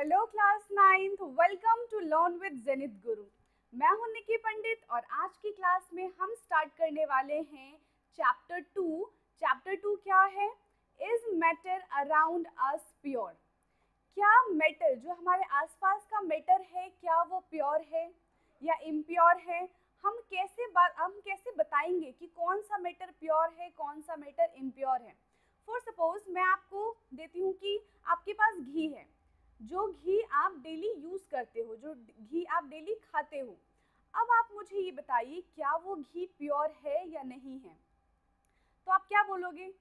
Hello class ninth, welcome to learn with Jenit Guru. मैं हूँ निकी पंडित और आज की क्लास में हम स्टार्ट करने वाले हैं चैप्टर टू। चैप्टर टू क्या है? Is matter around us pure. क्या मैटर, जो हमारे आसपास का मैटर है, क्या वो प्योर है या इम्प्योर है? हम कैसे बात हम कैसे बताएँगे कि कौन सा मैटर प्योर है, कौन सा मैटर इम्प्योर है? फॉर सपोज़, मैं आपको देती हूँ कि आपके पास घी है। जो घी आप डेली यूज़ करते हो, जो घी आप डेली खाते हो। अब आप मुझे ये बताइए, क्या वो घी प्योर है या नहीं है? तो आप क्या बोलोगे?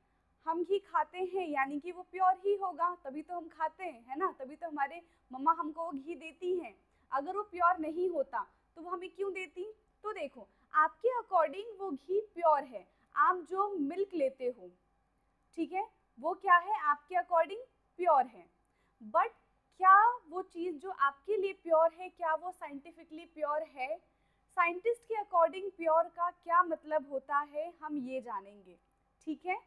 हम घी खाते हैं, यानी कि वो प्योर ही होगा, तभी तो हम खाते हैं, है ना? तभी तो हमारे मम्मा हमको वो घी देती हैं। अगर वो प्योर नहीं होता तो वो हमें क्यों देती? तो देखो, आपके अकॉर्डिंग वो घी प्योर है। आप जो मिल्क लेते हो, ठीक है? वो क्या है? आपके अकॉर्डिंग प्योर है। बट क्या वो चीज़ जो आपके लिए प्योर है, क्या वो साइंटिफिकली प्योर है? साइंटिस्ट के अकॉर्डिंग प्योर का क्या मतलब होता है, हम ये जानेंगे। ठीक है?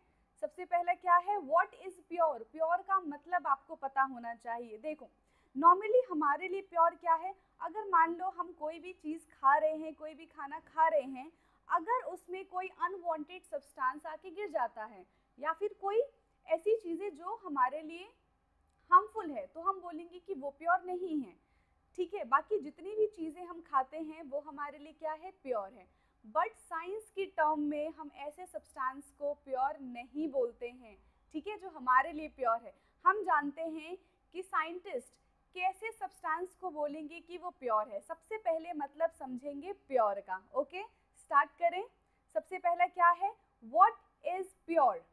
सबसे पहला क्या है? व्हाट इज़ प्योर प्योर का मतलब आपको पता होना चाहिए। देखो नॉर्मली हमारे लिए प्योर क्या है? अगर मान लो हम कोई भी चीज़ खा रहे हैं, कोई भी खाना खा रहे हैं, अगर उसमें कोई अनवांटेड सब्सटेंस आके गिर जाता है, या फिर कोई ऐसी चीज़ें जो हमारे लिए हार्मफुल है तो हम बोलेंगे कि वो प्योर नहीं है। ठीक है, बाकी जितनी भी चीज़ें हम खाते हैं, वो हमारे लिए क्या है? प्योर है। बट साइंस की टर्म में हम ऐसे सब्सटेंस को प्योर नहीं बोलते हैं। ठीक है, जो हमारे लिए प्योर है। हम जानते हैं कि साइंटिस्ट कैसे सब्सटेंस को बोलेंगे कि वो प्योर है। सबसे पहले मतलब समझेंगे प्योर का। ओके स्टार्ट करें। सबसे पहला क्या है? वॉट इज़ प्योर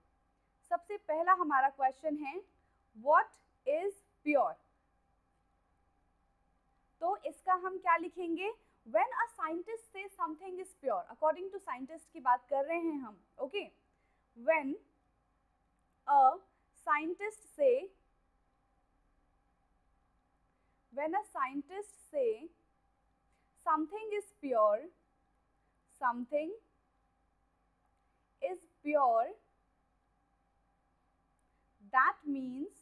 सबसे पहला हमारा क्वेश्चन है व्हाट इज़ प्योर तो इसका हम क्या लिखेंगे? When a scientist say something is pure according to scientist की बात कर रहे हैं हम okay when a scientist say when a scientist say something is pure, something is pure, that means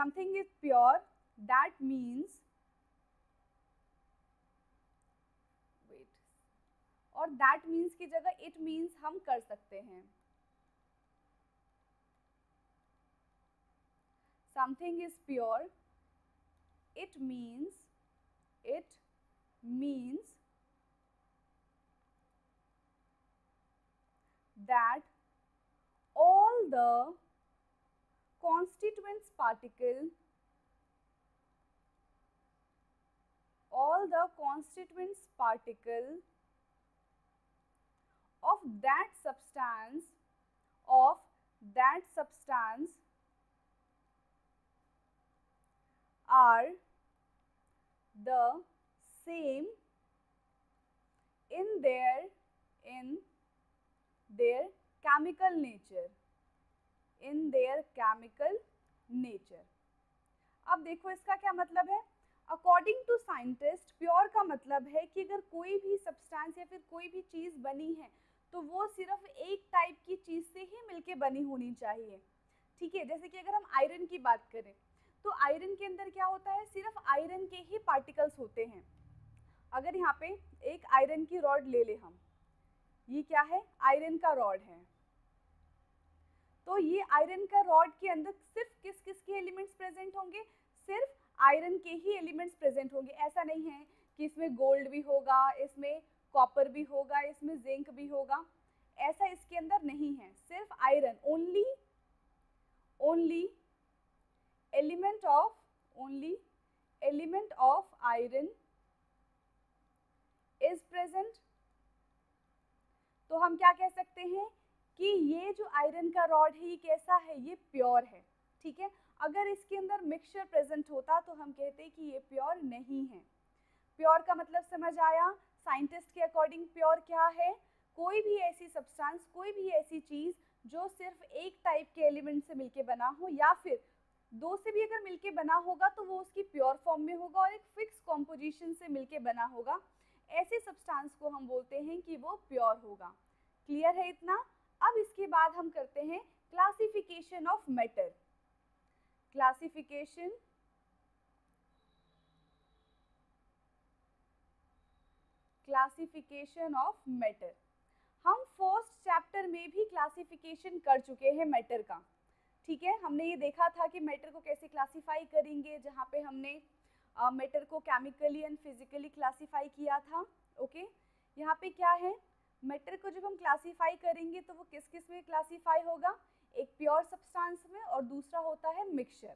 something is pure that means wait और that means की जगह it means हम कर सकते हैं something is pure it means it means that all the constituents particle all the constituents particle of that substance of that substance are the same in their in their chemical nature in their chemical nature अब देखो इसका क्या मतलब है? According to scientist pure का मतलब है कि अगर कोई भी सब्सटेंस या फिर कोई भी चीज़ बनी है तो वो सिर्फ़ एक टाइप की चीज़ से ही मिलके बनी होनी चाहिए। ठीक है? जैसे कि अगर हम आयरन की बात करें तो आयरन के अंदर क्या होता है? सिर्फ़ आयरन के ही पार्टिकल्स होते हैं। अगर यहाँ पे एक आयरन की रॉड ले ले हम, ये क्या है? आयरन का रॉड है। तो ये आयरन का रॉड के अंदर सिर्फ़ किस किस के एलिमेंट्स प्रेजेंट होंगे? सिर्फ़ आयरन के ही एलिमेंट्स प्रेजेंट होंगे। ऐसा नहीं है कि इसमें गोल्ड भी होगा, इसमें कॉपर भी होगा, इसमें जिंक भी होगा। ऐसा इसके अंदर नहीं है। सिर्फ़ iron only only element of only element of iron is present तो हम क्या कह सकते हैं? कि ये जो आयरन का रॉड है, ये कैसा है? ये प्योर है, ठीक है? अगर इसके अंदर मिक्सचर प्रेजेंट होता तो हम कहते कि ये प्योर नहीं है। प्योर का मतलब समझ आया? साइंटिस्ट के अकॉर्डिंग प्योर क्या है? कोई भी ऐसी सब्सटेंस कोई भी ऐसी चीज़ जो सिर्फ़ एक टाइप के एलिमेंट से मिलके बना हो, या फिर दो से भी अगर मिलके बना होगा तो वो उसकी प्योर फॉर्म में होगा और एक फिक्स कॉम्पोजिशन से मिलके बना होगा। ऐसे सब्सटेंस को हम बोलते हैं कि वो प्योर होगा। क्लियर है इतना? अब इसके बाद हम करते हैं classification of metal classification classification of metal हम फ़र्स्ट चैप्टर में भी क्लासिफिकेशन कर चुके हैं मैटर का। ठीक है? हमने ये देखा था कि मैटर को कैसे क्लासिफाई करेंगे जहाँ पे हमने मैटर uh, को केमिकली एंड फिजिकली क्लासिफाई किया था। Okay okay? यहाँ पे क्या है? मैटर को जब हम क्लासीफाई करेंगे तो वो किस किसमें क्लासीफाई होगा? एक प्योर सब्सटेंस में और दूसरा होता है mixture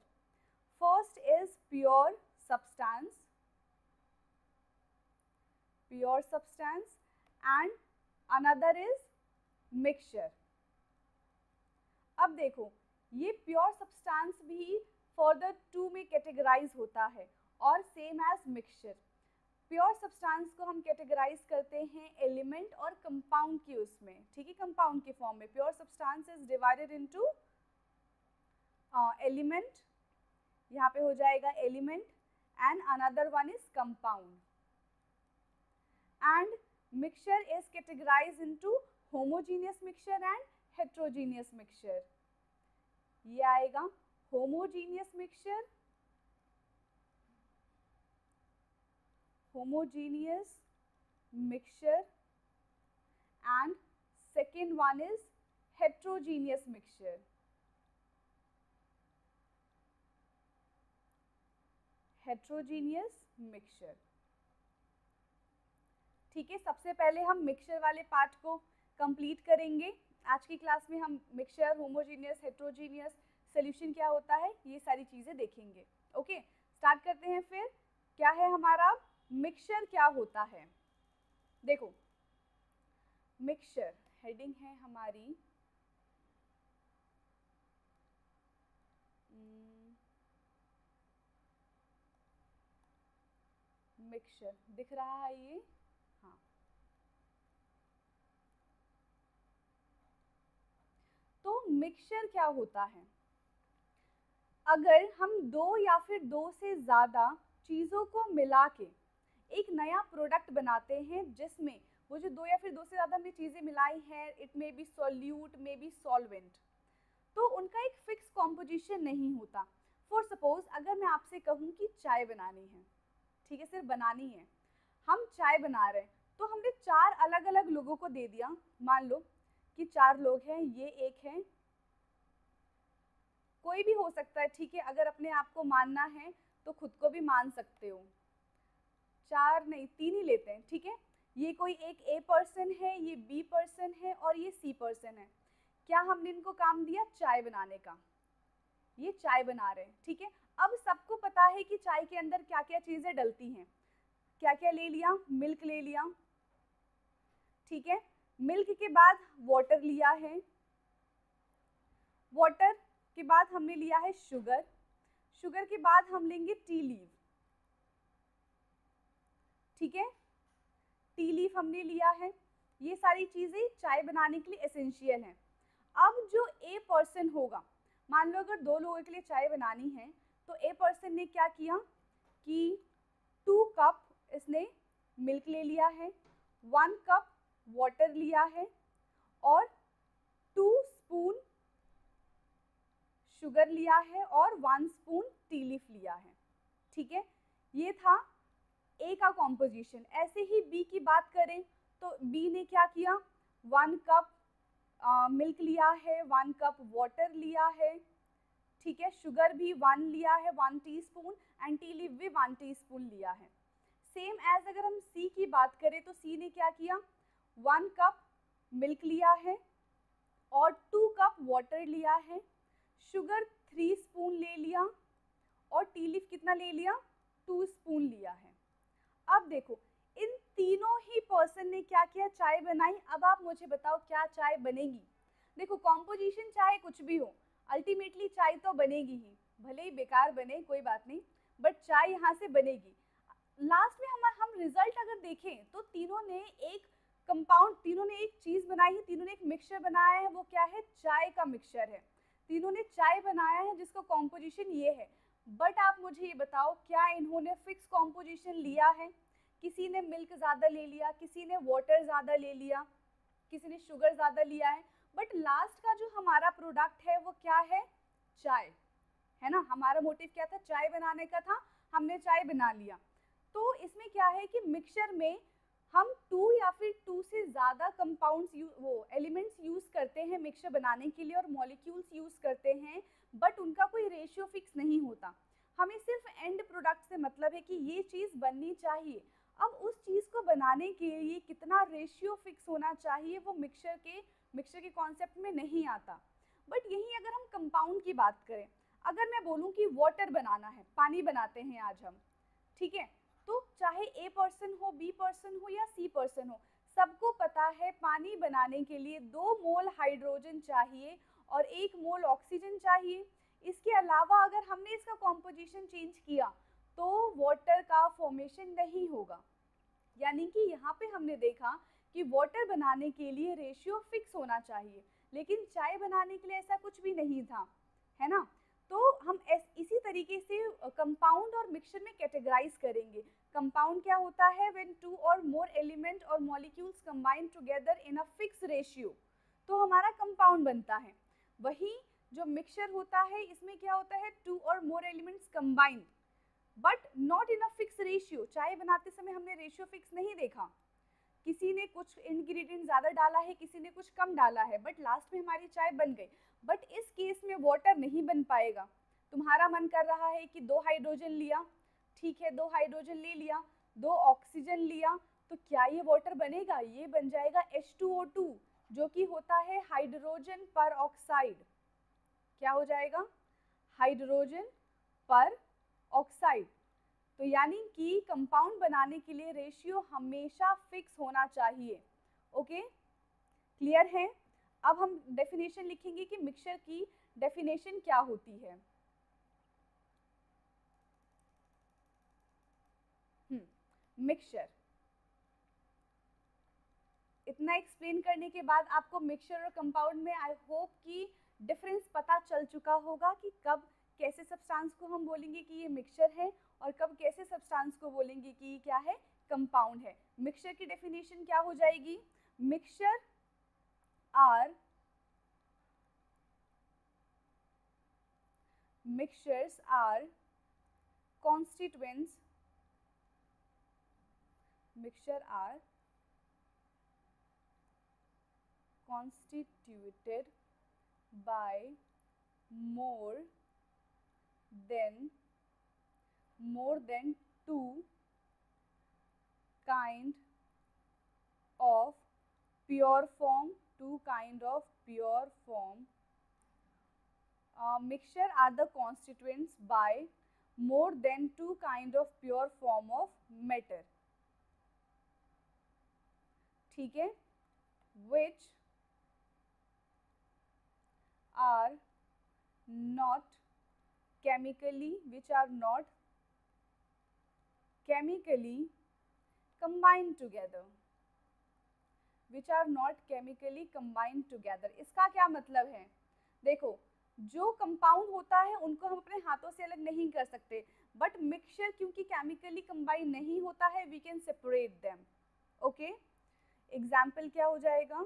first is pure substance pure substance and another is mixture अब देखो, ये प्योर सब्सटेंस भी फर्दर टू में कैटेगराइज होता है और same as mixture pure substance को हम कैटेगराइज करते हैं एलिमेंट और कंपाउंड की उसमें, ठीक है? कंपाउंड के फॉर्म में। Pure substance is divided into element यहाँ पे हो जाएगा element and another one is compound and mixture is categorize into homogeneous mixture and heterogeneous mixture ये आएगा homogeneous mixture homogeneous mixture and second one is heterogeneous mixture. heterogeneous mixture. ठीक है, सबसे पहले हम मिक्सचर वाले पार्ट को कंप्लीट करेंगे। आज की क्लास में हम मिक्सचर होमोजीनियस हेट्रोजीनियस सोल्यूशन क्या होता है, ये सारी चीज़ें देखेंगे। ओके स्टार्ट करते हैं फिर। क्या है हमारा मिक्सचर क्या होता है? देखो मिक्सचर हेडिंग है हमारी मिक्सचर hmm, दिख रहा है ये? हाँ। तो मिक्सचर क्या होता है? अगर हम दो या फिर दो से ज़्यादा चीज़ों को मिला के एक नया प्रोडक्ट बनाते हैं जिसमें वो जो दो या फिर दो से ज़्यादा हमने चीज़ें मिलाई हैं it may be solute may be solvent तो उनका एक फिक्स कॉम्पोजिशन नहीं होता। फॉर सपोज़ अगर मैं आपसे कहूँ कि चाय बनानी है, ठीक है, सिर्फ़ बनानी है। हम चाय बना रहे हैं तो हमने चार अलग अलग लोगों को दे दिया। मान लो कि चार लोग हैं, ये एक है। कोई भी हो सकता है, ठीक है, अगर अपने आप को मानना है तो खुद को भी मान सकते हो। चार नहीं, तीन ही लेते हैं, ठीक है? ये कोई एक ए पर्सन है, ये बी पर्सन है और ये सी पर्सन है। क्या हमने इनको काम दिया? चाय बनाने का। ये चाय बना रहे हैं, ठीक है? अब सबको पता है कि चाय के अंदर क्या क्या चीज़ें डलती हैं। क्या क्या ले लिया? मिल्क ले लिया, ठीक है? मिल्क के बाद वाटर लिया है। वाटर के बाद हमने लिया है शुगर। शुगर के बाद हम लेंगे टी लीव। ठीक है? टी लीफ हमने लिया है। ये सारी चीज़ें चाय बनाने के लिए एसेंशियल हैं। अब जो ए पर्सन होगा, मान लो अगर दो लोगों के लिए चाय बनानी है तो ए पर्सन ने क्या किया कि टू कप इसने मिल्क ले लिया है वन कप वाटर लिया है और टू स्पून शुगर लिया है और वन स्पून टी लीफ लिया है। ठीक है? ये था ए का कॉम्पोजिशन ऐसे ही बी की बात करें तो बी ने क्या किया? वन कप मिल्क लिया है वन कप वाटर लिया है, ठीक है? शुगर भी वन लिया है one teaspoon and tea leave भी वन टीस्पून लिया है। सेम एज अगर हम सी की बात करें तो सी ने क्या किया? वन कप मिल्क लिया है और टू कप वाटर लिया है। शुगर थ्री स्पून ले लिया और टी लीफ कितना ले लिया? टू स्पून लिया है। अब देखो, इन तीनों ही पर्सन ने क्या किया? चाय बनाई। अब आप मुझे बताओ, क्या चाय बनेगी? देखो कॉम्पोजिशन चाहे कुछ भी हो अल्टीमेटली चाय तो बनेगी ही। भले ही बेकार बने, कोई बात नहीं बट चाय यहाँ से बनेगी। लास्ट में हम हम रिज़ल्ट अगर देखें तो तीनों ने एक कंपाउंड तीनों ने एक चीज़ बनाई है तीनों ने एक मिक्सचर बनाया है, वो क्या है? चाय का मिक्सचर है। तीनों ने चाय बनाया है, जिसका कॉम्पोजिशन ये है। बट आप मुझे ये बताओ, क्या इन्होंने फिक्स कॉम्पोजिशन लिया है? किसी ने मिल्क ज़्यादा ले लिया, किसी ने वाटर ज़्यादा ले लिया, किसी ने शुगर ज़्यादा लिया है। बट लास्ट का जो हमारा प्रोडक्ट है, वो क्या है? चाय। है ना? हमारा मोटिव क्या था? चाय बनाने का था। हमने चाय बना लिया। तो इसमें क्या है कि मिक्सचर में हम टू या फिर टू से ज़्यादा कंपाउंड्स वो एलिमेंट्स यूज़ करते हैं मिक्सचर बनाने के लिए और मॉलिक्यूल्स यूज़ करते हैं बट उनका कोई रेशियो फिक्स नहीं होता। हमें सिर्फ़ एंड प्रोडक्ट से मतलब है कि ये चीज़ बननी चाहिए। अब उस चीज़ को बनाने के लिए कितना रेशियो फिक्स होना चाहिए, वो मिक्सचर के मिक्सचर के कॉन्सेप्ट में नहीं आता। बट यही अगर हम कंपाउंड की बात करें, अगर मैं बोलूँ कि वाटर बनाना है, पानी बनाते हैं आज हम, ठीक है? तो चाहे ए पर्सन हो बी पर्सन हो या सी पर्सन हो, सबको पता है पानी बनाने के लिए दो मोल हाइड्रोजन चाहिए और एक मोल ऑक्सीजन चाहिए। इसके अलावा अगर हमने इसका कॉम्पोजिशन चेंज किया तो वाटर का फॉर्मेशन नहीं होगा। यानी कि यहाँ पे हमने देखा कि वाटर बनाने के लिए रेशियो फिक्स होना चाहिए, लेकिन चाय बनाने के लिए ऐसा कुछ भी नहीं था, है ना? तो हम इसी तरीके से कंपाउंड और मिक्सचर में कैटेगराइज करेंगे। कंपाउंड क्या होता है? When two or more element or molecules combine together in a fix ratio तो हमारा कंपाउंड बनता है। वही जो मिक्सचर होता है, इसमें क्या होता है? Two or more elements combined but not in a fix ratio चाय बनाते समय हमने रेशियो फिक्स नहीं देखा। किसी ने कुछ इंग्रेडिएंट ज़्यादा डाला है, किसी ने कुछ कम डाला है बट लास्ट में हमारी चाय बन गई। बट इस केस में वाटर नहीं बन पाएगा। तुम्हारा मन कर रहा है कि दो हाइड्रोजन लिया, ठीक है, दो हाइड्रोजन ले लिया, दो ऑक्सीजन लिया तो क्या ये वाटर बनेगा? ये बन जाएगा H2O2 जो कि होता है हाइड्रोजन पर ऑक्साइड क्या हो जाएगा? हाइड्रोजन पर ऑक्साइड तो यानी कि कंपाउंड बनाने के लिए रेशियो हमेशा फिक्स होना चाहिए। ओके क्लियर है? अब हम डेफिनेशन लिखेंगे कि मिक्सचर की डेफिनेशन क्या होती है। मिक्सचर हम्म, इतना एक्सप्लेन करने के बाद आपको मिक्सचर और कंपाउंड में आई होप कि डिफरेंस पता चल चुका होगा कि कब कैसे सब्सटेंस को हम बोलेंगे कि ये मिक्सचर है और कब कैसे सब्सटेंस को बोलेंगे कि ये क्या है? कंपाउंड है। मिक्सचर की डेफिनेशन क्या हो जाएगी? Mixture are mixtures are constituents. Mixture are constituted by more than more than two kind of pure form two kind of pure form uh, mixture are the constituents by more than two kind of pure form of matter ठीक है which are not chemically, which are not chemically combined together, which are not chemically combined together. इसका क्या मतलब है? देखो, जो compound होता है, उनको हम अपने हाथों से अलग नहीं कर सकते बट मिक्सचर क्योंकि केमिकली कंबाइन नहीं होता है we can separate them okay example क्या हो जाएगा?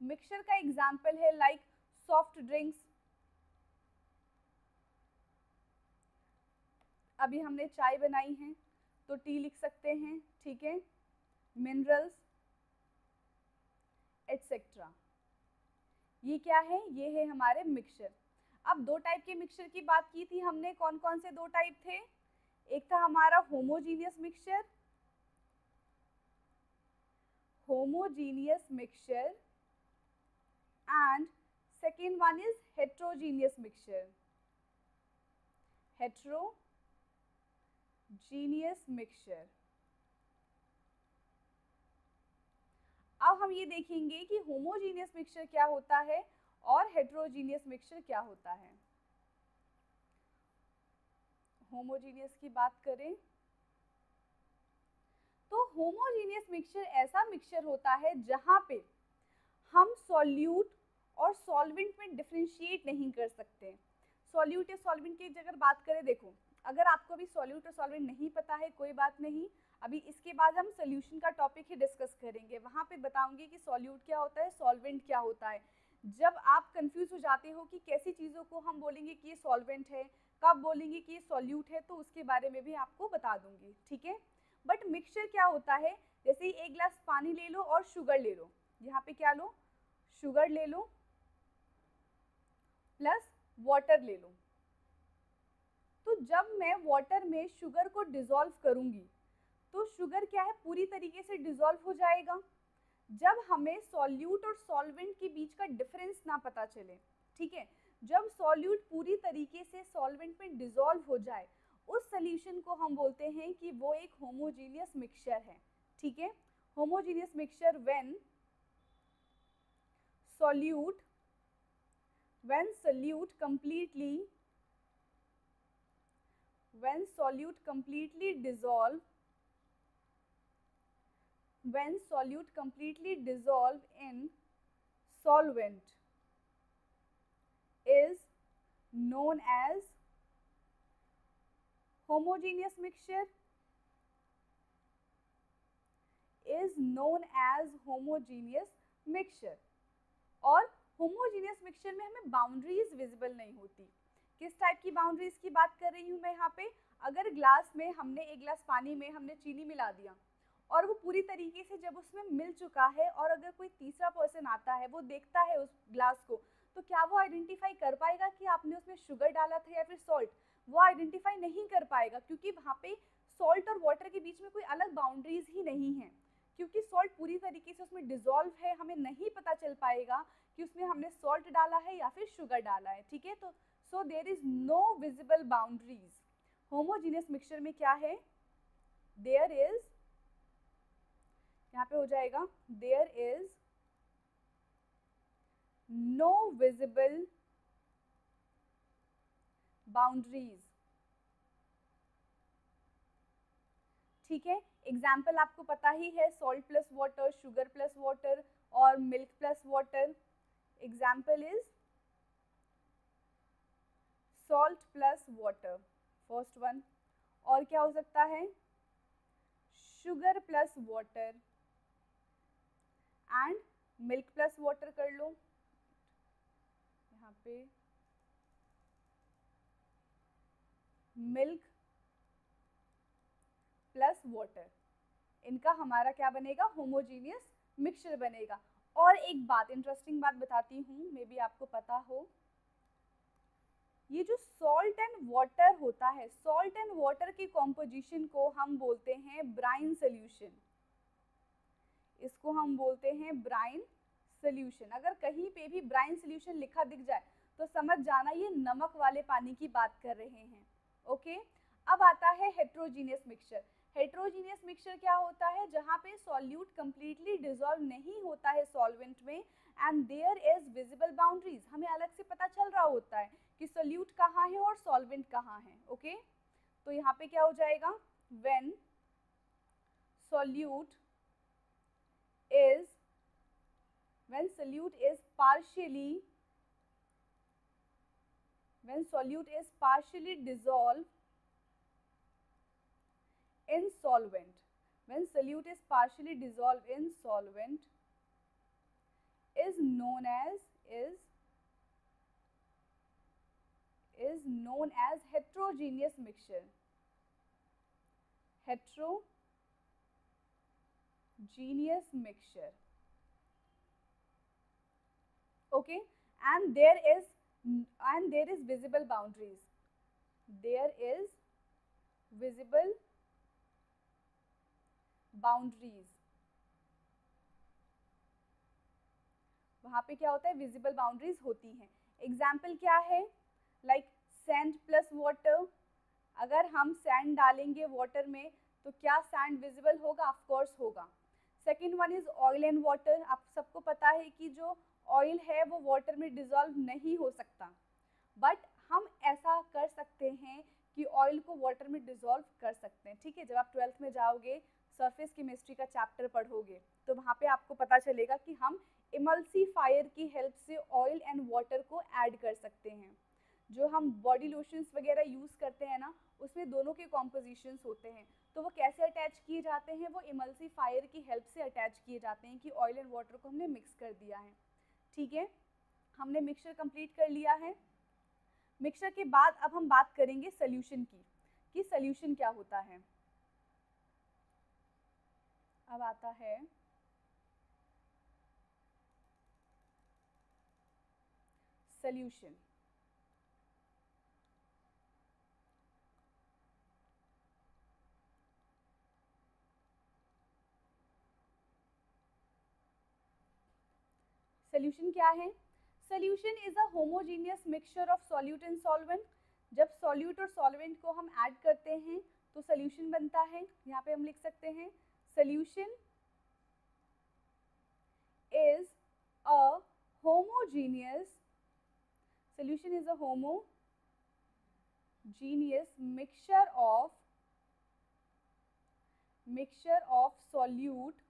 मिक्सचर का एग्ज़ाम्पल है लाइक सॉफ्ट ड्रिंक्स अभी हमने चाय बनाई है तो टी लिख सकते हैं, ठीक है? मिनरल्स एटसेट्रा ये क्या है? ये है हमारे मिक्सचर अब दो टाइप के मिक्सचर की बात की थी हमने कौन कौन से दो टाइप थे? एक था हमारा homogeneous mixture homogeneous mixture and second one is heterogeneous mixture heterogeneous mixture अब हम ये देखेंगे कि होमोजीनियस मिक्सचर क्या होता है और हेट्रोजीनियस मिक्सचर क्या होता है। होमोजीनियस की बात करें तो होमोजीनियस मिक्सचर ऐसा मिक्सचर होता है जहाँ पे हम सॉल्यूट और सॉल्वेंट में डिफ्रेंशिएट नहीं कर सकते। सॉल्यूट या सॉल्वेंट की अगर बात करें, देखो अगर आपको अभी सॉल्यूट और सॉल्वेंट नहीं पता है, कोई बात नहीं। अभी इसके बाद हम सोल्यूशन का टॉपिक ही डिस्कस करेंगे। वहाँ पे बताऊँगी कि सॉल्यूट क्या होता है सॉल्वेंट क्या होता है। जब आप कंफ्यूज हो जाते हो कि कैसी चीज़ों को हम बोलेंगे कि ये सॉल्वेंट है, कब बोलेंगे कि ये सॉल्यूट है तो उसके बारे में भी आपको बता दूँगी, ठीक है? बट मिक्सचर क्या होता है? जैसे एक गिलास पानी ले लो और शुगर ले लो। यहाँ पे क्या लो? शुगर ले लो प्लस वाटर ले लो। तो जब मैं वाटर में शुगर को डिजोल्व करूँगी तो शुगर क्या है? पूरी तरीके से डिजोल्व हो जाएगा। जब हमें सॉल्यूट और सॉल्वेंट के बीच का डिफरेंस ना पता चले, ठीक है? जब सॉल्यूट पूरी तरीके से सॉल्वेंट में डिजोल्व हो जाए, उस सोल्यूशन को हम बोलते हैं कि वो एक होमोजीनियस मिक्सचर है, ठीक है? Homogeneous mixture when solute when solute completely when solute completely dissolve when solute completely dissolve in solvent is known as homogeneous mixture is known as homogeneous mixture और होमोजीनियस मिक्सचर में हमें boundaries visible नहीं होती किस type की boundaries की बात कर रही हूँ मैं यहाँ पे? अगर ग्लास में हमने एक गिलास पानी में हमने चीनी मिला दिया और वो पूरी तरीके से जब उसमें मिल चुका है और अगर कोई तीसरा पर्सन आता है, वो देखता है उस ग्लास को तो क्या वो आइडेंटिफाई कर पाएगा कि आपने उसमें शुगर डाला था या फिर सॉल्ट वो आइडेंटिफाई नहीं कर पाएगा क्योंकि वहाँ पे सॉल्ट और वाटर के बीच में कोई अलग बाउंड्रीज ही नहीं है। क्योंकि सॉल्ट पूरी तरीके से उसमें डिजोल्व है, हमें नहीं पता चल पाएगा कि उसमें हमने सॉल्ट डाला है या फिर शुगर डाला है, ठीक है? तो so there is no visible boundaries homogeneous mixture में क्या है? देयर इज़ यहाँ पे हो जाएगा there is no visible boundaries ठीक है? एग्ज़ाम्पल आपको पता ही है salt plus water sugar plus water और milk plus water example is salt plus water first one और क्या हो सकता है? Sugar plus water and milk plus water कर लो। यहाँ पे मिल्क प्लस वाटर इनका हमारा क्या बनेगा? होमोजीनियस मिक्सचर बनेगा। और एक बात इंटरेस्टिंग बात बताती हूँ मे बी आपको पता हो। ये जो सॉल्ट एंड वाटर होता है सॉल्ट एंड वाटर की कॉम्पोजिशन को हम बोलते हैं ब्राइन सोल्यूशन इसको हम बोलते हैं ब्राइन सोल्यूशन अगर कहीं पे भी ब्राइन सोल्यूशन लिखा दिख जाए तो समझ जाना ये नमक वाले पानी की बात कर रहे हैं. ओके अब आता है हेट्रोजीनियस मिक्सचर हेट्रोजीनियस मिक्सचर क्या होता है? जहाँ पे सॉल्यूट कम्प्लीटली डिजोल्व नहीं होता है सॉल्वेंट में and there is visible boundaries हमें अलग से पता चल रहा होता है कि सल्यूट कहाँ है और सॉल्वेंट कहाँ है, ओके? तो यहाँ पे क्या हो जाएगा? When solute is when solute is partially when solute is partially dissolve in solvent when solute is partially dissolve in solvent is known as is is known as heterogeneous mixture heterogeneous mixture okay and there is and there is visible boundaries there is visible boundaries वहाँ पे क्या होता है visible boundaries होती हैं example क्या है like sand plus water अगर हम सैंड डालेंगे वाटर में तो क्या सैंड विजिबल होगा? ऑफ़ कोर्स होगा। Second one is oil and water आप सबको पता है कि जो ऑयल है, वो वाटर में डिजोल्व नहीं हो सकता। बट हम ऐसा कर सकते हैं कि ऑयल को वाटर में डिजोल्व कर सकते हैं। ठीक है? जब आप ट्वेल्थ में जाओगे सरफेस केमिस्ट्री का चैप्टर पढ़ोगे तो वहाँ पे आपको पता चलेगा कि हम इमल्सीफायर की हेल्प से ऑयल एंड वाटर को ऐड कर सकते हैं। जो हम बॉडी लोशंस वगैरह यूज़ करते हैं ना, उसमें दोनों के कॉम्पोजिशंस होते हैं। तो वो कैसे अटैच किए जाते हैं? वो इमल्सीफायर की हेल्प से अटैच किए जाते हैं कि ऑयल एंड वाटर को हमने मिक्स कर दिया है। ठीक है? हमने मिक्सचर कंप्लीट कर लिया है। मिक्सचर के बाद अब हम बात करेंगे सोल्यूशन की, कि सोल्यूशन क्या होता है। अब आता है। Solution. सोल्यूशन क्या है? Solution is a homogeneous mixture of solute and solvent जब सॉल्यूट और सॉल्वेंट को हम ऐड करते हैं तो सोल्यूशन बनता है। यहाँ पे हम लिख सकते हैं solution is a homogeneous, solution is a homogeneous mixture of mixture of solute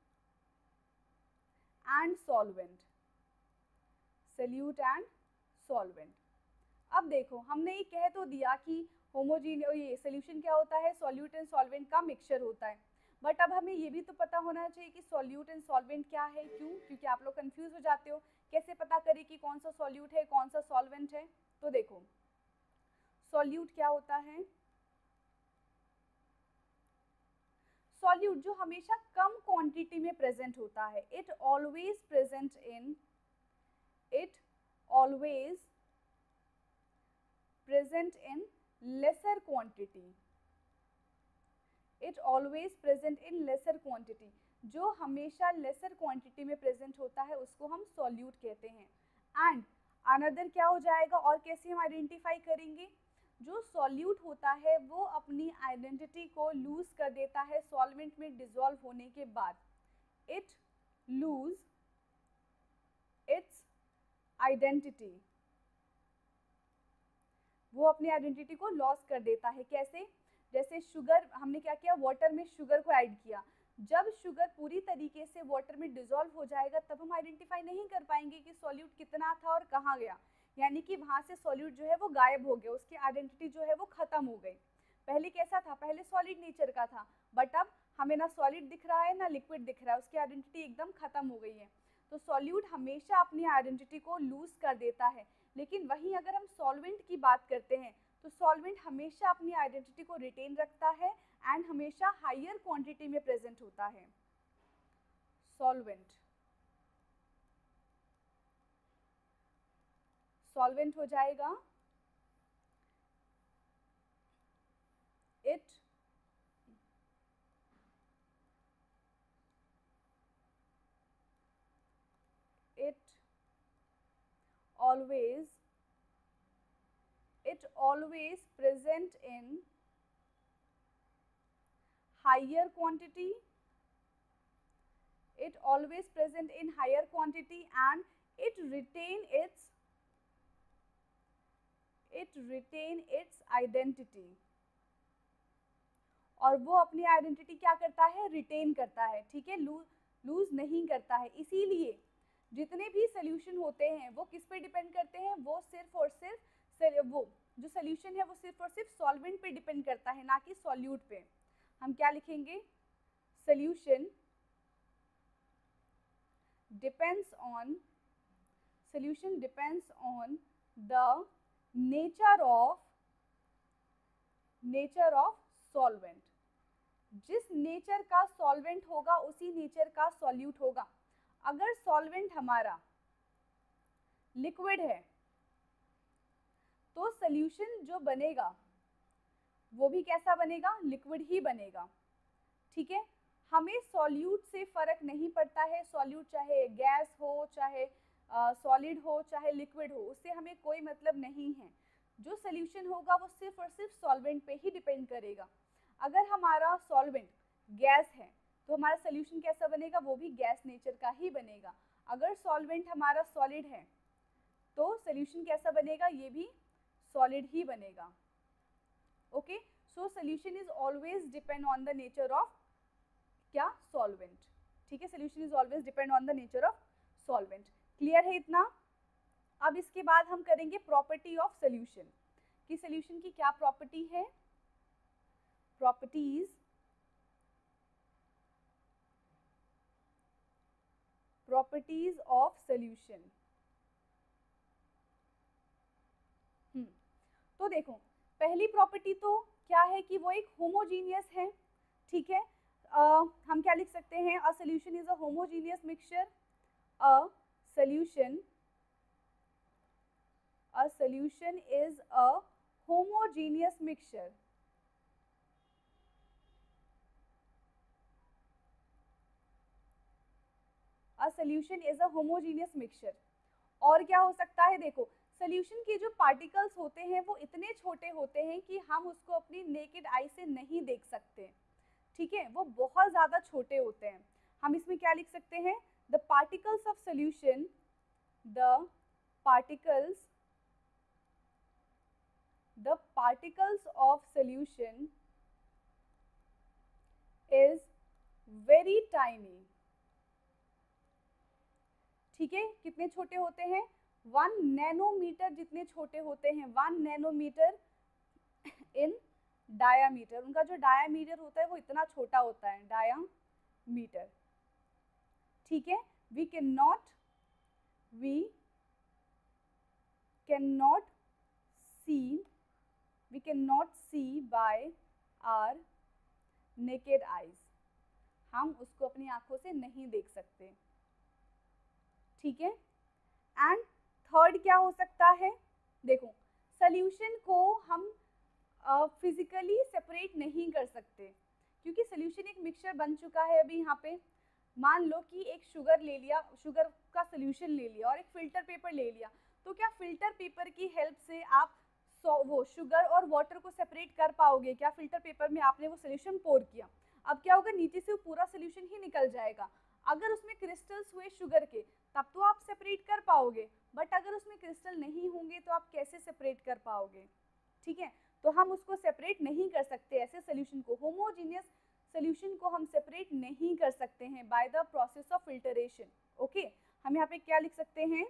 and solvent. Solute and solvent अब देखो, हमने ये कह तो दिया कि होमोजीन, ये सोल्यूशन क्या होता है? सॉल्यूट एंड सॉल्वेंट का मिक्सचर होता है। बट अब हमें ये भी तो पता होना चाहिए कि सॉल्यूट एंड सॉल्वेंट क्या है, क्यों? क्योंकि आप लोग कंफ्यूज हो जाते हो। कैसे पता करें कि कौन सा सॉल्यूट है, कौन सा सॉल्वेंट है? तो देखो, सॉल्यूट क्या होता है? सॉल्यूट जो हमेशा कम क्वांटिटी में प्रेजेंट होता है। It always present in it always present in lesser quantity it always present in lesser quantity जो हमेशा लेसर क्वांटिटी में प्रेजेंट होता है, उसको हम सॉल्यूट कहते हैं। एंड अनदर क्या हो जाएगा, और कैसे हम आइडेंटिफाई करेंगे? जो सॉल्यूट होता है, वो अपनी आइडेंटिटी को लूज कर देता है सॉल्वेंट में डिजोल्व होने के बाद। इट लूज आइडेंटिटी वो अपनी आइडेंटिटी को लॉस कर देता है। कैसे? जैसे शुगर हमने क्या किया? वाटर में शुगर को ऐड किया। जब शुगर पूरी तरीके से वाटर में डिजोल्व हो जाएगा, तब हम आइडेंटिफाई नहीं कर पाएँगे कि सॉल्यूट कितना था और कहाँ गया। यानी कि वहाँ से सॉल्यूट जो है वो गायब हो गया। उसकी आइडेंटिटी जो है वो खत्म हो गई। पहले कैसा था? पहले सॉलिड नेचर का था। बट अब हमें ना सॉलिड दिख रहा है, ना लिक्विड दिख रहा है। उसकी आइडेंटिटी एकदम खत्म हो गई है। तो सॉल्यूट हमेशा अपनी आइडेंटिटी को लूज कर देता है। लेकिन वहीं अगर हम सॉल्वेंट की बात करते हैं तो सॉल्वेंट हमेशा अपनी आइडेंटिटी को रिटेन रखता है एंड हमेशा हाइयर क्वांटिटी में प्रेजेंट होता है। सॉल्वेंट सॉल्वेंट हो जाएगा it it always it always present in higher quantity it always present in higher quantity and it retain its it retain its identity और वो अपनी आइडेंटिटी क्या करता है रिटेन करता है ठीक है लूज लूज नहीं करता है इसीलिए जितने भी सोल्यूशन होते हैं, वो किस पे डिपेंड करते हैं? वो सिर्फ़ और सिर्फ़ वो जो सोल्यूशन है, वो सिर्फ़ और सिर्फ़ सॉल्वेंट पे डिपेंड करता है, ना कि सॉल्यूट पे। हम क्या लिखेंगे? Solution depends on solution depends on the nature of nature of solvent जिस नेचर का सॉल्वेंट होगा, उसी नेचर का सॉल्यूट होगा। अगर सॉल्वेंट हमारा लिक्विड है तो सोल्यूशन जो बनेगा, वो भी कैसा बनेगा? लिक्विड ही बनेगा। ठीक है? हमें सॉल्यूट से फ़र्क नहीं पड़ता है। सॉल्यूट चाहे गैस हो, चाहे सॉलिड हो, चाहे लिक्विड हो, उससे हमें कोई मतलब नहीं है। जो सोल्यूशन होगा, वो सिर्फ़ और सिर्फ़ सॉल्वेंट पे ही डिपेंड करेगा। अगर हमारा सॉल्वेंट गैस है तो हमारा सोल्यूशन कैसा बनेगा? वो भी गैस नेचर का ही बनेगा। अगर सॉल्वेंट हमारा सॉलिड है तो सोल्यूशन कैसा बनेगा? ये भी सॉलिड ही बनेगा। Okay so solution is always depend on the nature of क्या? सॉल्वेंट ठीक है? Solution is always depend on the nature of solvent clear है इतना? अब इसके बाद हम करेंगे प्रॉपर्टी ऑफ़ सोल्यूशन कि सोल्यूशन की क्या प्रॉपर्टी है? प्रॉपर्टीज़ प्रॉपर्टीज़ ऑफ़ सोल्यूशन तो देखो पहली प्रॉपर्टी तो क्या है कि वो एक होमोजीनियस है ठीक है? uh, हम क्या लिख सकते हैं? A solution is a homogeneous mixture a solution a solution is a homogeneous mixture. A solution is a homogeneous mixture. और क्या हो सकता है? देखो सोल्यूशन के जो पार्टिकल्स होते हैं, वो इतने छोटे होते हैं कि हम उसको अपनी नेकेड आई से नहीं देख सकते। ठीक है? वो बहुत ज़्यादा छोटे होते हैं। हम इसमें क्या लिख सकते हैं? The particles of solution the particles the particles of solution is very tiny. ठीक है? कितने छोटे होते हैं? वन नैनोमीटर जितने छोटे होते हैं वन नैनोमीटर इन डायामीटर उनका जो डायामीटर होता है वो इतना छोटा होता है डायामीटर ठीक है? We can not we can not see we not see by our naked eyes. हम उसको अपनी आँखों से नहीं देख सकते। ठीक है? एंड थर्ड क्या हो सकता है? देखो सोल्यूशन को हम फिजिकली uh, सेपरेट नहीं कर सकते। क्योंकि सोल्यूशन एक मिक्सचर बन चुका है अभी यहाँ पे। मान लो कि एक शुगर ले लिया शुगर का सोल्यूशन ले लिया और एक फ़िल्टर पेपर ले लिया। तो क्या फ़िल्टर पेपर की हेल्प से आप सो वो शुगर और वाटर को सेपरेट कर पाओगे? क्या फ़िल्टर पेपर में आपने वो सोल्यूशन पोर किया? अब क्या होगा? नीचे से वो पूरा सोल्यूशन ही निकल जाएगा। अगर उसमें क्रिस्टल्स हुए शुगर के तब तो आप सेपरेट कर पाओगे। बट अगर उसमें क्रिस्टल नहीं होंगे तो आप कैसे सेपरेट कर पाओगे? ठीक है? तो हम उसको सेपरेट नहीं कर सकते ऐसे सोल्यूशन को। होमोजीनियस सोल्यूशन को हम सेपरेट नहीं कर सकते हैं by the process of filtration okay हम यहाँ पे क्या लिख सकते हैं?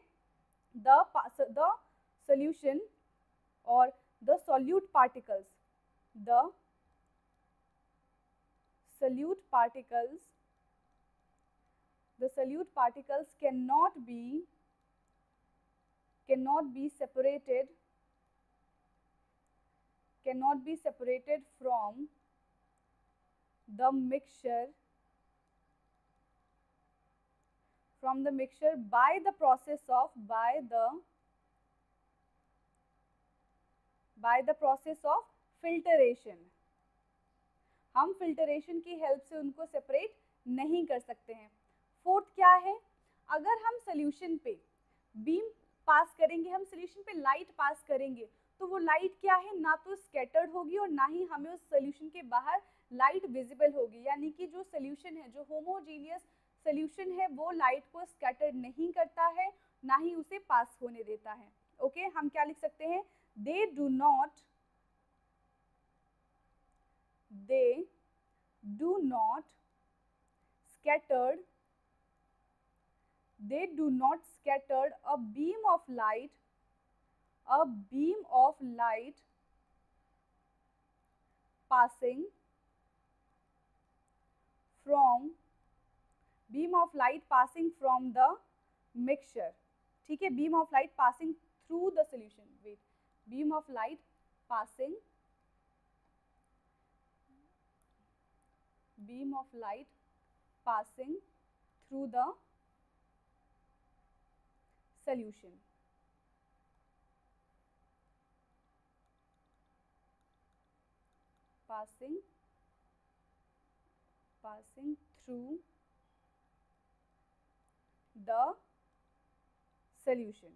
द द सोल्यूशन और the solute particles the solute particles the solute particles cannot be cannot be separated cannot be separated from the mixture from the mixture by the process of by the by the process of filtration हम filtration की help से उनको separate नहीं कर सकते हैं fourth क्या है? अगर हम सोल्यूशन पे बीम पास करेंगे, हम सोल्यूशन पे लाइट पास करेंगे तो वो लाइट क्या है? ना तो स्कैटर्ड होगी और ना ही हमें उस सोल्यूशन के बाहर लाइट विजिबल होगी। यानी कि जो सोल्यूशन है, जो होमोजीनियस सोल्यूशन है, वो लाइट को स्कैटर्ड नहीं करता है, ना ही उसे पास होने देता है। Okay okay? हम क्या लिख सकते हैं? They do not they do not scattered they do not scattered a beam of light a beam of light passing from beam of light passing from the mixture ठीक है beam of light passing through the solution wait beam of light passing beam of light passing through the solution. Passing, passing through the solution.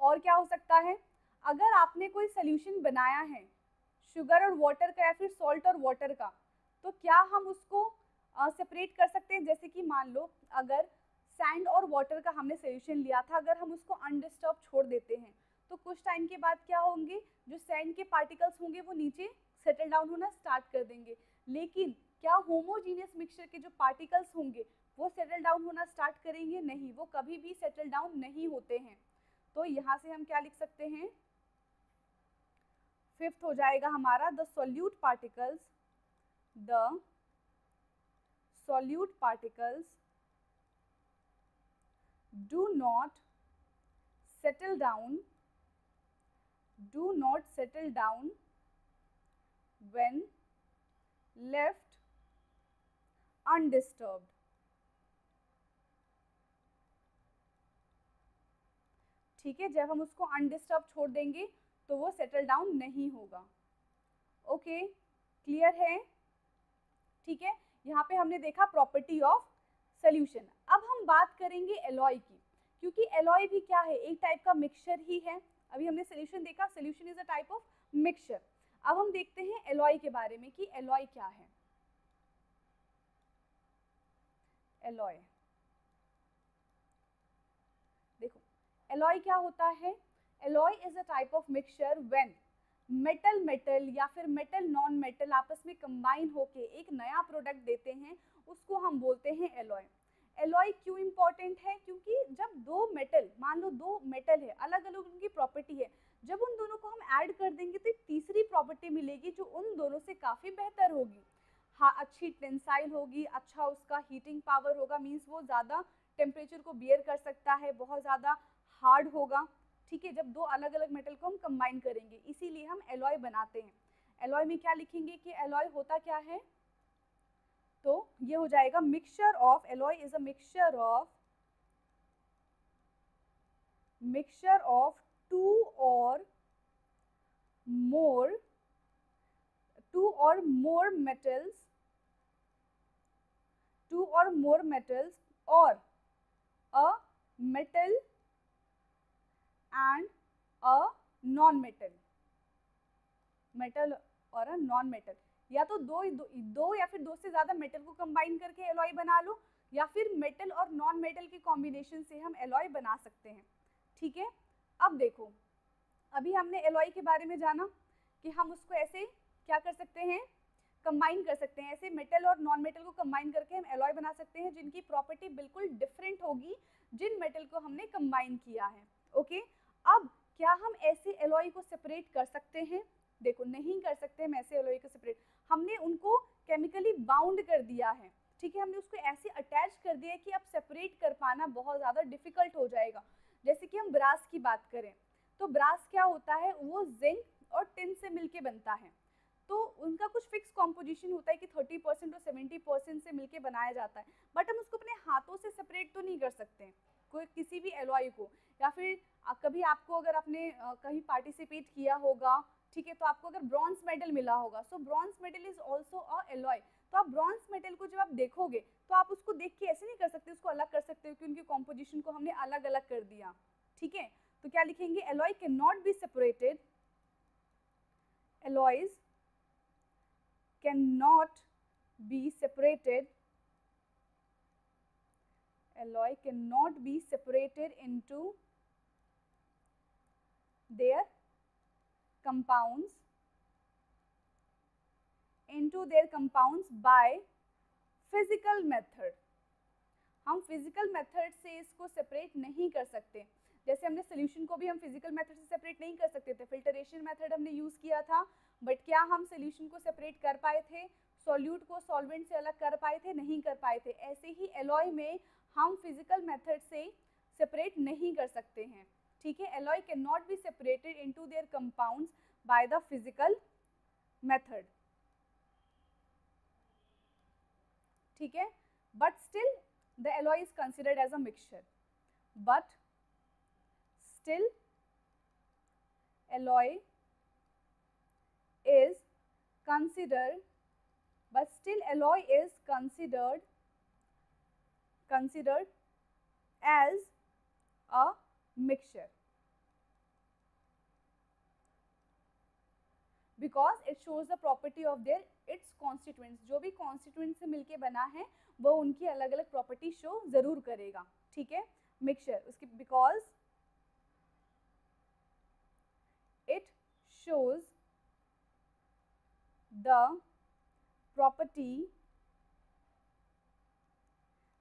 और क्या हो सकता है अगर आपने कोई सोल्यूशन बनाया है शुगर और वाटर का या फिर सॉल्ट और वाटर का तो क्या हम उसको सेपरेट कर सकते हैं। जैसे कि मान लो, अगर सैंड और वाटर का हमने सोल्यूशन लिया था, अगर हम उसको अनडिस्टर्ब छोड़ देते हैं तो कुछ टाइम के बाद क्या होंगे? जो सैंड के पार्टिकल्स होंगे, वो नीचे सेटल डाउन होना स्टार्ट कर देंगे। लेकिन क्या होमोजीनियस मिक्सचर के जो पार्टिकल्स होंगे, वो सेटल डाउन होना स्टार्ट करेंगे? नहीं, वो कभी भी सेटल डाउन नहीं होते हैं। तो यहाँ से हम क्या लिख सकते हैं? फिफ्थ हो जाएगा हमारा the solute particles the solute particles do not settle down do not settle down when left undisturbed. ठीक है, जब हम उसको अनडिस्टर्ब छोड़ देंगे तो वो सेटल डाउन नहीं होगा। ओके क्लियर है? ठीक है? यहाँ पे हमने देखा प्रॉपर्टी ऑफ़ सोल्यूशन अब हम बात करेंगे एलॉय की, क्योंकि एलॉय भी क्या है? एक टाइप का मिक्सचर ही है। अभी हमने सोल्यूशन देखा solution is a type of mixture अब हम देखते हैं एलॉय के बारे में कि एलॉय क्या है। एलॉय देखो एलॉय क्या होता है? Alloy is a type of mixture when metal metal या फिर मेटल नॉन मेटल आपस में कंबाइन होके एक नया प्रोडक्ट देते हैं, उसको हम बोलते हैं एलॉय एलॉय क्यों इंपॉर्टेंट है? क्योंकि जब दो मेटल मान लो दो मेटल है अलग अलग उनकी प्रॉपर्टी है, जब उन दोनों को हम ऐड कर देंगे तो एक तीसरी प्रॉपर्टी मिलेगी जो उन दोनों से काफ़ी बेहतर होगी. हाँ अच्छी टेंसाइल होगी अच्छा उसका हीटिंग पावर होगा मीन्स वो ज़्यादा टेम्परेचर को बियर कर सकता है, बहुत ज़्यादा हार्ड होगा. ठीक है, जब दो अलग अलग मेटल को हम कंबाइन करेंगे, इसीलिए हम एलॉय बनाते हैं। एलॉय में क्या लिखेंगे कि एलॉय होता क्या है? तो ये हो जाएगा mixture of alloy is a mixture of mixture of two or more two और more metals to or more metals or a metal and a non metal or a non metal या तो दो, दो दो या फिर दो से ज़्यादा मेटल को कंबाइन करके एलॉय बना लो या फिर मेटल और नॉन मेटल के कॉम्बिनेशन से हम एलॉय बना सकते हैं। ठीक है? अब देखो अभी हमने एलॉय के बारे में जाना कि हम उसको ऐसे क्या कर सकते हैं? कंबाइन कर सकते हैं। ऐसे मेटल और नॉन मेटल को कंबाइन करके हम एलॉय बना सकते हैं जिनकी प्रॉपर्टी बिल्कुल डिफरेंट होगी जिन मेटल को हमने कंबाइन किया है। ओके अब क्या हम ऐसे एलॉय को सेपरेट कर सकते हैं? देखो, नहीं कर सकते हम ऐसे एलॉय को सेपरेट हमने उनको केमिकली बाउंड कर दिया है, ठीक है? हमने उसको ऐसे अटैच कर दिया है कि अब सेपरेट कर पाना बहुत ज़्यादा डिफ़िकल्ट हो जाएगा। जैसे कि हम ब्रास की बात करें तो ब्रास क्या होता है? वो जिंक और टिन से मिलके बनता है। तो उनका कुछ फिक्स कॉम्पोजिशन होता है कि 30 परसेंट और 70 परसेंट से मिलके बनाया जाता है। बट हम उसको अपने हाथों से सेपरेट तो नहीं कर सकते, कोई किसी भी एलॉय को, या फिर कभी आपको अगर आपने कहीं पार्टिसिपेट किया होगा, ठीक है तो आपको अगर ब्रॉन्ज मेडल मिला होगा so bronze medal is also a alloy तो आप ब्रॉन्ज मेडल को जब आप देखोगे तो आप उसको देख के ऐसे नहीं कर सकते, उसको अलग कर सकते हो कि उनकी कॉम्पोजिशन को हमने अलग अलग कर दिया, ठीक है? तो क्या लिखेंगे? Alloy can not be separated alloys can not be separated alloy cannot be separated into their compounds into their compounds by physical method. हम फ़िज़िकल मेथड से इसको सेपरेट नहीं कर सकते। जैसे हमने सोल्यूशन को भी हम फ़िज़िकल मेथड से सेपरेट नहीं कर सकते थे। फिल्टरेशन मेथड हमने यूज़ किया था बट क्या हम सोल्यूशन को सेपरेट कर पाए थे? सॉल्यूट को सॉल्वेंट से अलग कर पाए थे? नहीं कर पाए थे। ऐसे ही एलॉय में हम फ़िज़िकल मेथड से सेपरेट नहीं कर सकते हैं। ठीक है? Alloy can not be separated into their compounds by the physical method ठीक है? But still the alloy is considered as a mixture but still alloy is considered, but still alloy is considered considered as a mixture because it shows the property of their its constituents जो भी constituent से मिलके बना है वो उनकी अलग अलग प्रॉपर्टी शो ज़रूर करेगा ठीक है मिक्सचर उसकी because it shows the property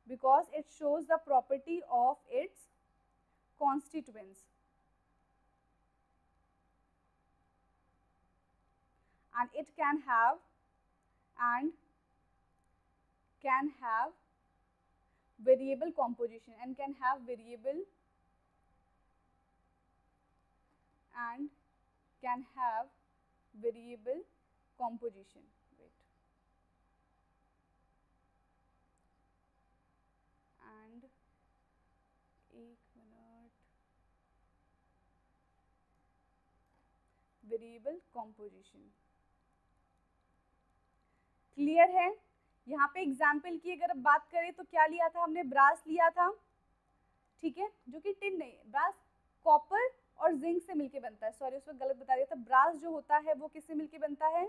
because it shows the property of its constituents. And it can have and can have variable composition and can have variable and can have variable composition variable composition clear है? यहाँ पे example की अगर बात करें तो क्या लिया था हमने? ब्रास लिया था। ठीक है? जो कि टिन नहीं ब्रास कॉपर और जिंक से मिलके बनता है। सॉरी उसमें गलत बता दिया था। ब्रास जो होता है वो किससे मिलके बनता है?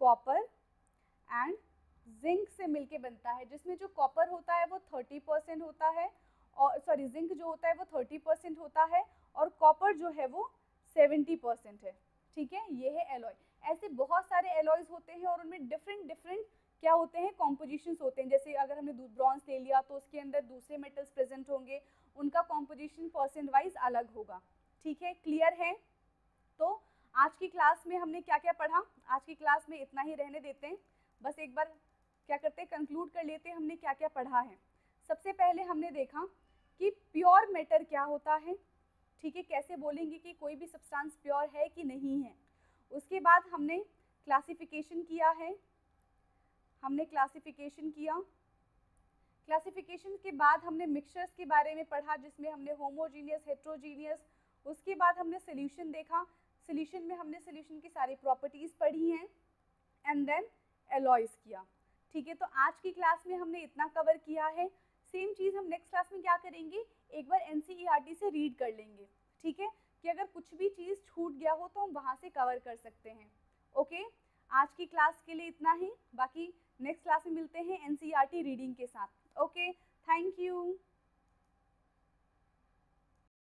कॉपर एंड जिंक से मिलके बनता है। जिसमें जो कॉपर होता है वो थर्टी परसेंट होता है और सॉरी जिंक जो होता है वो थर्टी परसेंट होता है और कॉपर जो है वो सेवेंटी परसेंट है। ठीक है, ये है एलॉय ऐसे बहुत सारे एलॉयज होते हैं और उनमें डिफरेंट डिफरेंट क्या होते हैं? कॉम्पोजिशंस होते हैं. जैसे अगर हमने ब्रॉन्ज ले लिया तो उसके अंदर दूसरे मेटल्स प्रेजेंट होंगे. उनका कॉम्पोजिशन परसेंट वाइज अलग होगा. ठीक है? क्लियर है? तो आज की क्लास में हमने क्या क्या पढ़ा? आज की क्लास में इतना ही रहने देते हैं. बस एक बार क्या करते हैं? कंक्लूड कर लेते हैं हमने क्या क्या पढ़ा है. सबसे पहले हमने देखा कि प्योर मैटर क्या होता है? ठीक है, कैसे बोलेंगे कि कोई भी सब्सटेंस प्योर है कि नहीं है? उसके बाद हमने क्लासिफिकेशन किया है। हमने क्लासिफिकेशन किया। क्लासिफिकेशन के बाद हमने मिक्सचर्स के बारे में पढ़ा, जिसमें हमने होमोजीनियस हेट्रोजीनियस उसके बाद हमने सोल्यूशन देखा। सोल्यूशन में हमने सोल्यूशन की सारी प्रॉपर्टीज़ पढ़ी हैं एंड देन एलॉयस किया। ठीक है तो आज की क्लास में हमने इतना कवर किया है। सेम चीज़ हम नेक्स्ट क्लास में क्या करेंगे? एक बार एन e से रीड कर लेंगे, ठीक है? कि अगर कुछ भी चीज़ छूट गया हो तो हम वहाँ से कवर कर सकते हैं ओके आज की क्लास के लिए इतना ही, बाकी नेक्स्ट क्लास में मिलते हैं एन रीडिंग e के साथ ओके थैंक यू